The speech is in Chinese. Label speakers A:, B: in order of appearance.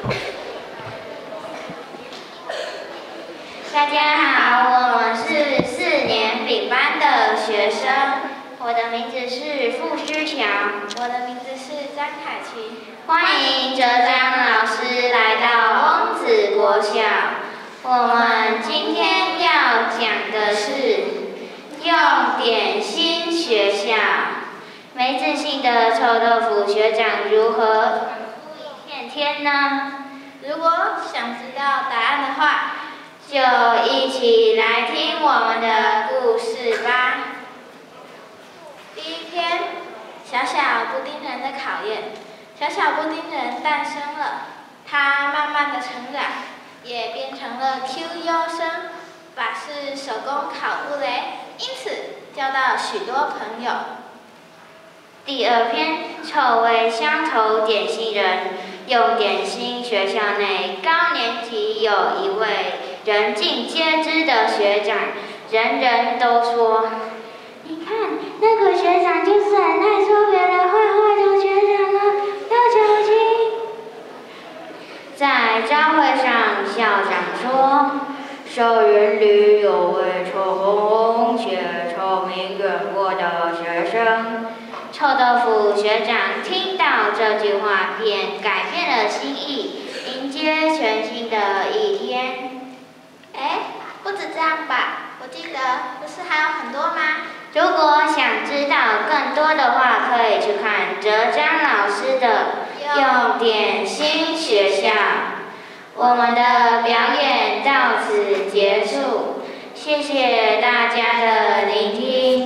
A: 大家好我们是四年丙班的学生我的名字是付诗强
B: 我的名字是张凯琪。
A: 欢迎浙江老师来到翁子国小。我们今天要讲的是用点心学校没自信的臭豆腐学长如何天呢？
B: 如果想知道答案的话，
A: 就一起来听我们的故事吧。
B: 第一天，小小布丁人的考验。小小布丁人诞生了，他慢慢的成长，也变成了 Q 优生，把式手工烤布雷，因此交到许多朋友。
A: 第二篇，臭味相投点心人。用点心学校内高年级有一位人尽皆知的学长，人人都说，你看那个学长就是很爱说别人坏话的学长啊，要小心。在招会上，校长说，校园里有位臭烘烘且臭名远。臭豆腐学长听到这句话，便改变了心意，迎接全新的一天。
B: 哎，不止这样吧？我记得不是还有很多吗？
A: 如果想知道更多的话，可以去看哲江老师的用点心学校。我们的表演到此结束，谢谢大家的聆听。